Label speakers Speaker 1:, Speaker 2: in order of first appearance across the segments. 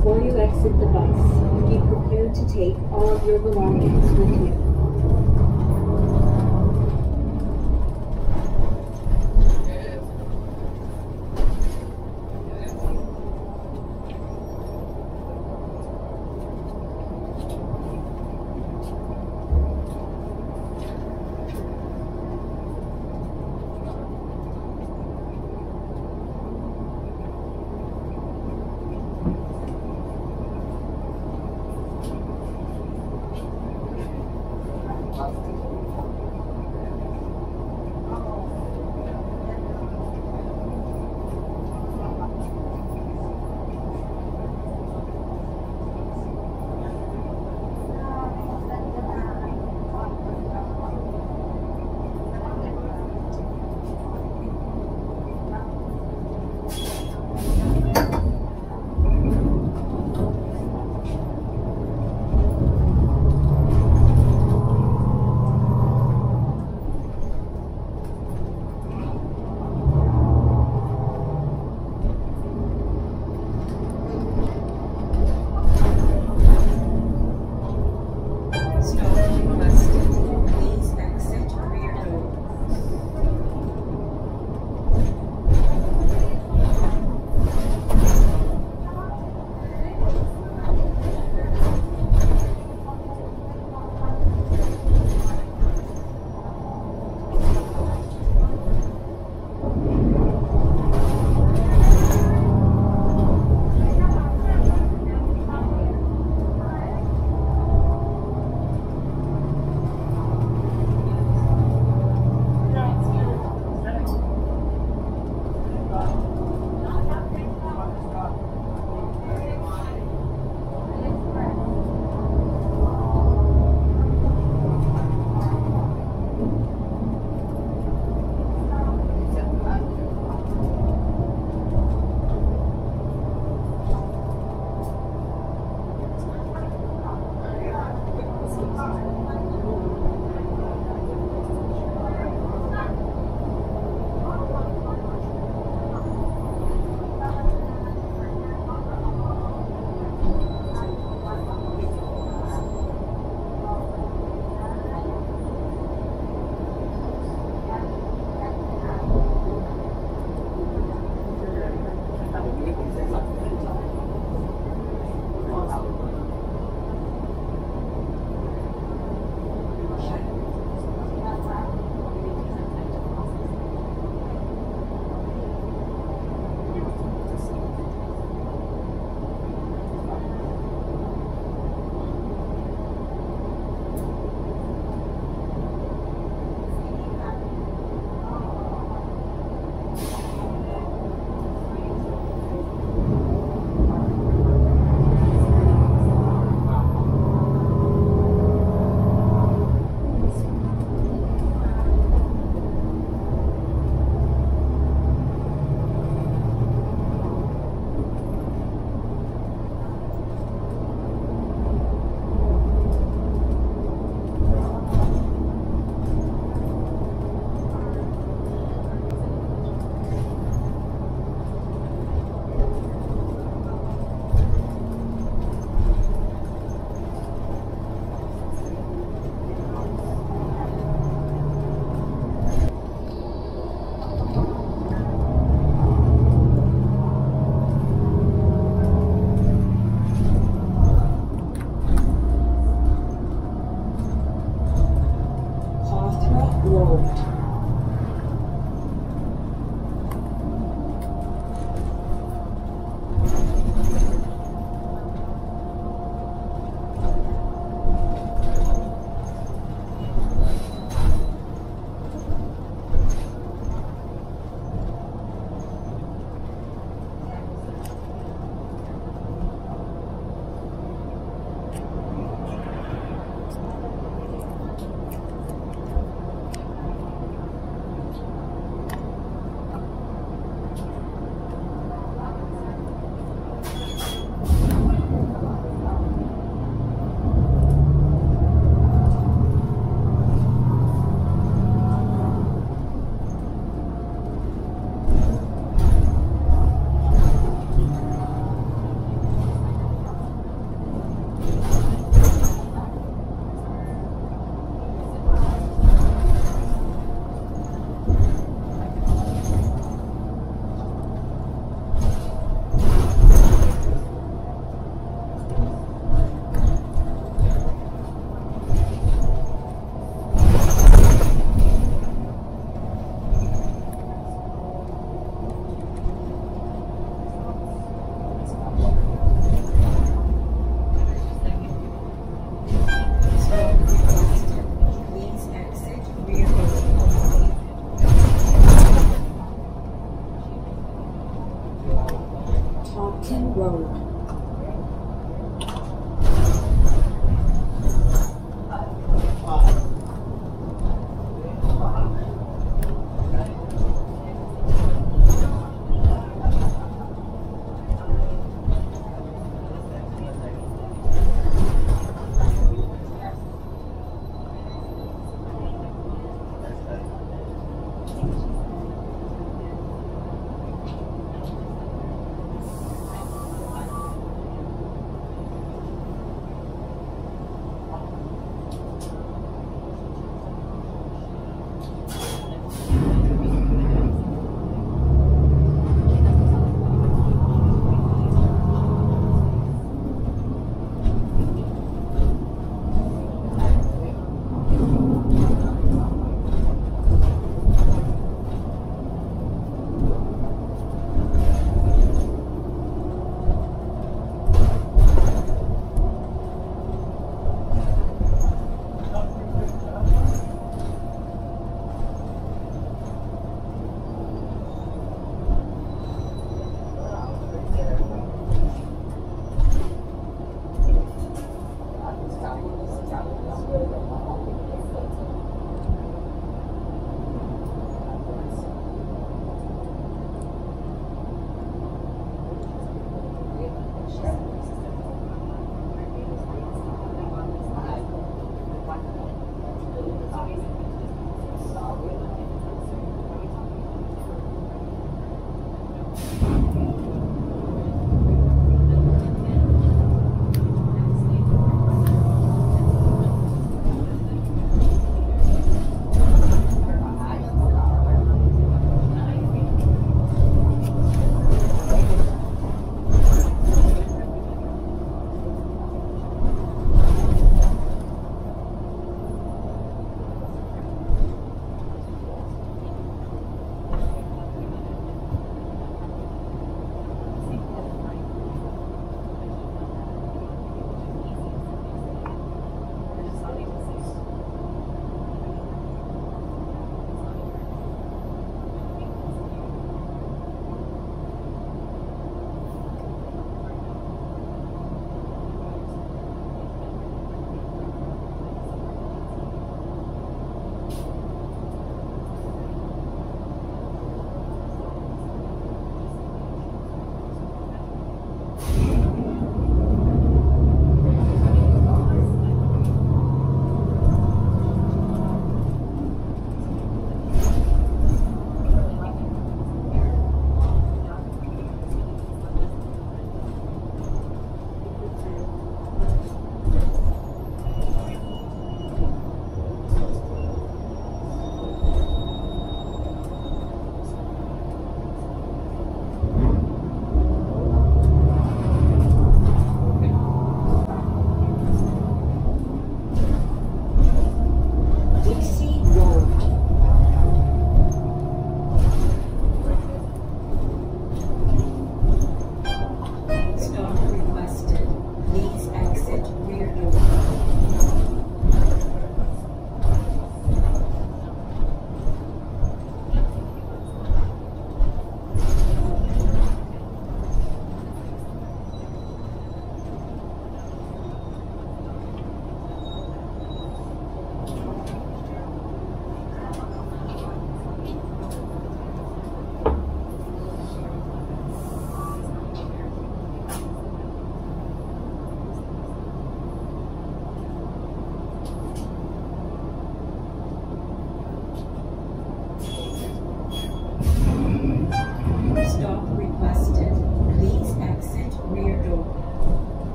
Speaker 1: Before you exit the bus, be prepared to take all of your belongings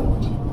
Speaker 2: Lord.